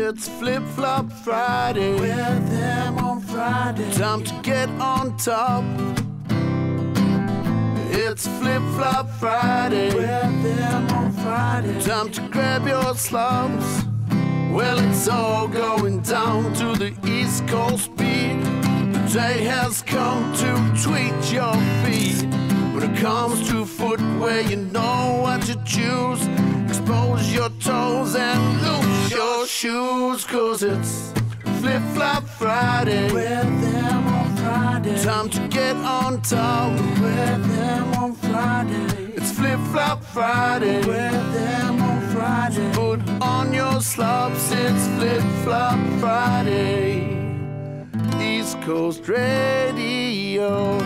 It's Flip Flop Friday. Wear them on Friday. Time to get on top. It's Flip Flop Friday. Wear them on Friday. Time to grab your slums. Well, it's all going down to the East Coast beat. The day has come to tweet your feet. When it comes to footwear, you know what to choose. Expose your toes and lose your shoes, cause it's Flip Flop Friday. Wear them on Friday. Time to get on top. Wear them on Friday. It's Flip Flop Friday. Wear them on Friday. Put on your slops, it's Flip Flop Friday. East Coast Radio.